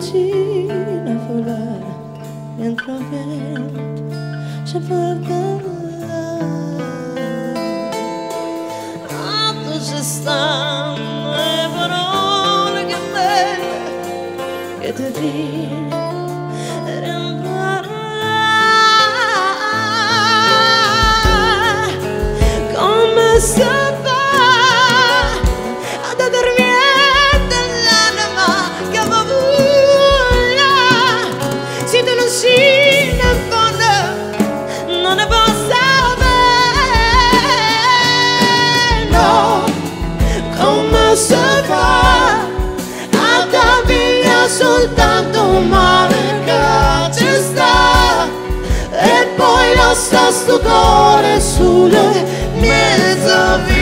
sentir la volar mientras viento se va a calar. Estás. ma se fa a dar via soltanto male che ci sta. E poi lascia sto cuore sulle mezze vie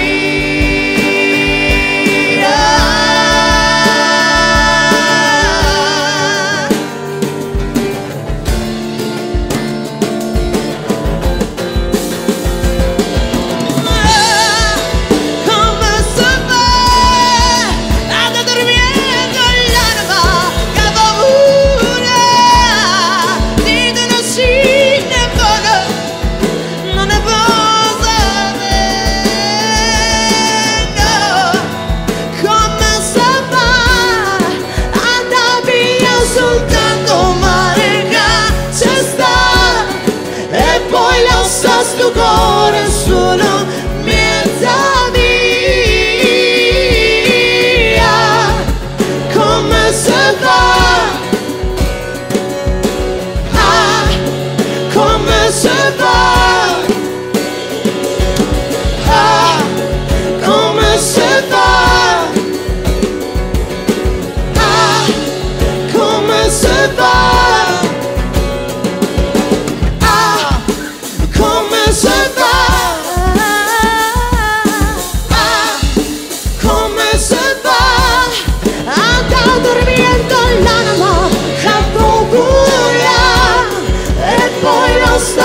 corazón.